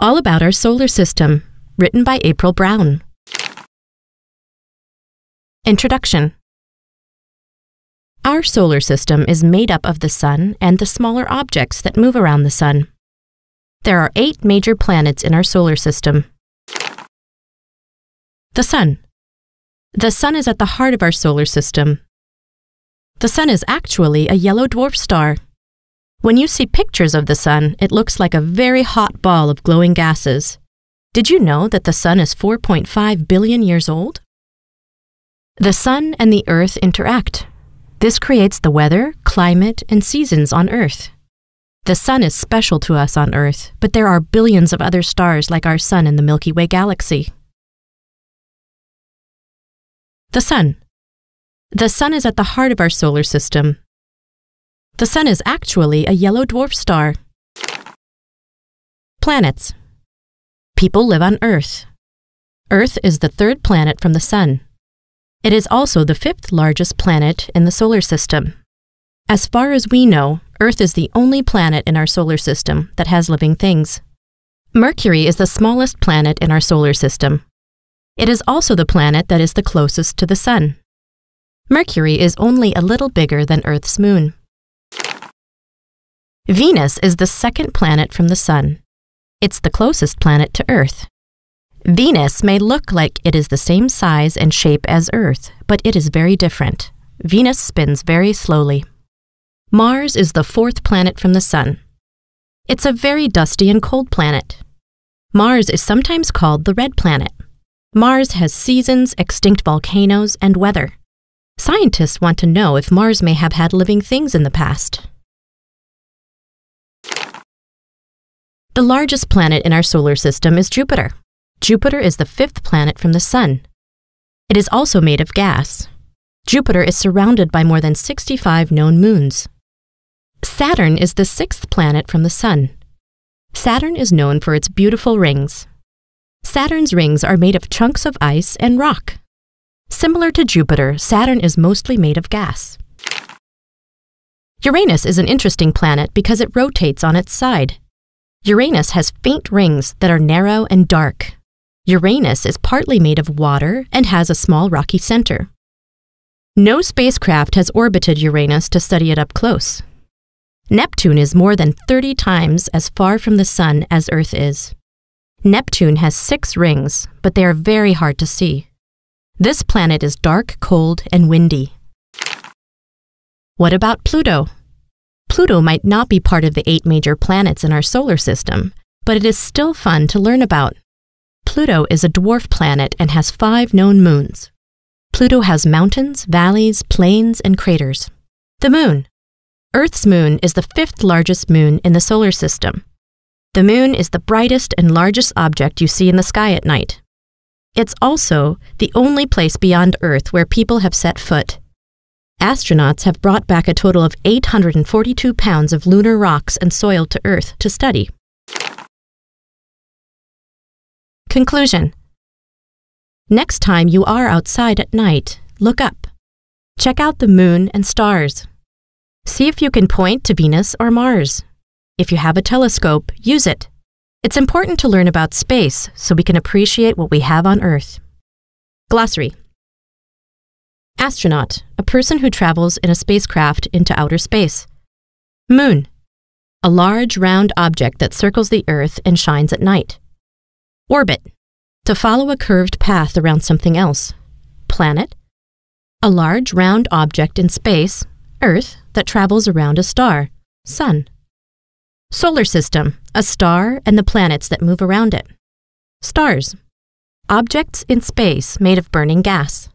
All about our solar system, written by April Brown. Introduction Our solar system is made up of the Sun and the smaller objects that move around the Sun. There are eight major planets in our solar system. The Sun. The Sun is at the heart of our solar system. The Sun is actually a yellow dwarf star. When you see pictures of the Sun, it looks like a very hot ball of glowing gases. Did you know that the Sun is 4.5 billion years old? The Sun and the Earth interact. This creates the weather, climate, and seasons on Earth. The Sun is special to us on Earth, but there are billions of other stars like our Sun in the Milky Way galaxy. The Sun. The Sun is at the heart of our solar system. The Sun is actually a yellow dwarf star. Planets. People live on Earth. Earth is the third planet from the Sun. It is also the fifth largest planet in the solar system. As far as we know, Earth is the only planet in our solar system that has living things. Mercury is the smallest planet in our solar system. It is also the planet that is the closest to the Sun. Mercury is only a little bigger than Earth's moon. Venus is the second planet from the Sun. It's the closest planet to Earth. Venus may look like it is the same size and shape as Earth, but it is very different. Venus spins very slowly. Mars is the fourth planet from the Sun. It's a very dusty and cold planet. Mars is sometimes called the red planet. Mars has seasons, extinct volcanoes, and weather. Scientists want to know if Mars may have had living things in the past. The largest planet in our solar system is Jupiter. Jupiter is the fifth planet from the Sun. It is also made of gas. Jupiter is surrounded by more than 65 known moons. Saturn is the sixth planet from the Sun. Saturn is known for its beautiful rings. Saturn's rings are made of chunks of ice and rock. Similar to Jupiter, Saturn is mostly made of gas. Uranus is an interesting planet because it rotates on its side. Uranus has faint rings that are narrow and dark. Uranus is partly made of water and has a small rocky center. No spacecraft has orbited Uranus to study it up close. Neptune is more than 30 times as far from the Sun as Earth is. Neptune has six rings, but they are very hard to see. This planet is dark, cold, and windy. What about Pluto? Pluto might not be part of the eight major planets in our solar system, but it is still fun to learn about. Pluto is a dwarf planet and has five known moons. Pluto has mountains, valleys, plains, and craters. The Moon. Earth's moon is the fifth largest moon in the solar system. The moon is the brightest and largest object you see in the sky at night. It's also the only place beyond Earth where people have set foot. Astronauts have brought back a total of 842 pounds of lunar rocks and soil to Earth to study. Conclusion Next time you are outside at night, look up. Check out the moon and stars. See if you can point to Venus or Mars. If you have a telescope, use it. It's important to learn about space so we can appreciate what we have on Earth. Glossary Astronaut, a person who travels in a spacecraft into outer space. Moon, a large round object that circles the Earth and shines at night. Orbit, to follow a curved path around something else. Planet, a large round object in space, Earth, that travels around a star, Sun. Solar system, a star and the planets that move around it. Stars, objects in space made of burning gas.